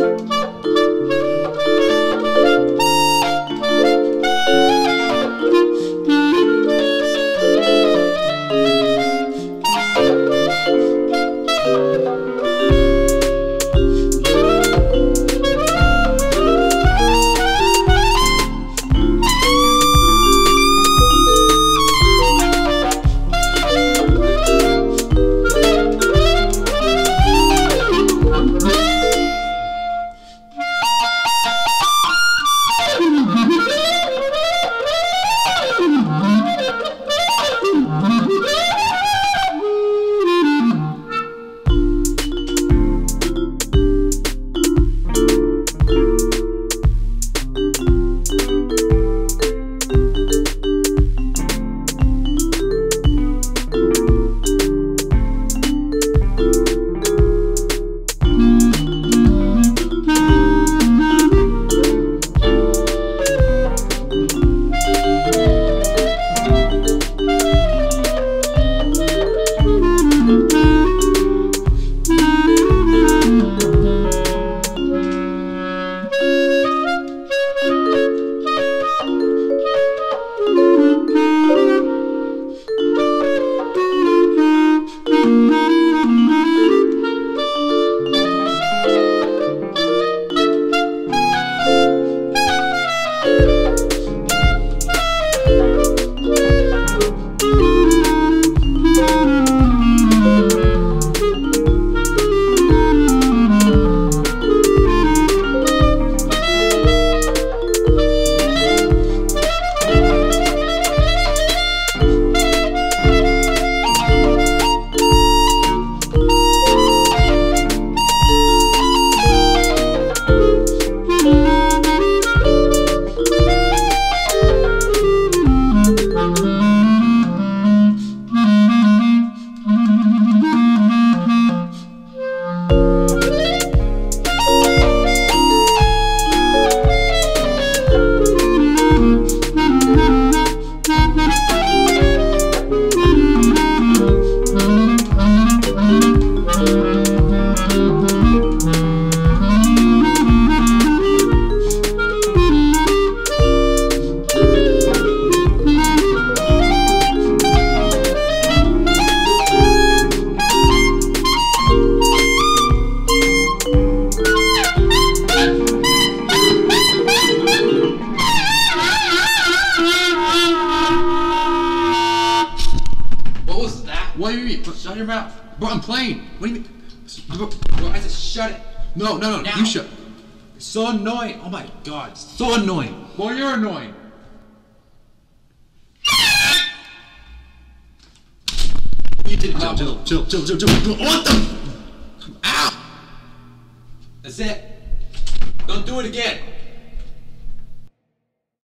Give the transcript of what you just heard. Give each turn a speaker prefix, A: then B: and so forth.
A: Música What do you mean?
B: Shut your mouth.
A: Bro, I'm playing. What do you mean? Bro,
B: Bro, I said shut it.
A: No, no, no.
B: Now.
A: You shut.
B: So annoying. Oh my god. So annoying.
A: Well, you're annoying.
B: You did
A: Chill,
B: not.
A: chill, chill, chill, chill, chill. What the? Ow!
B: That's it. Don't do it again.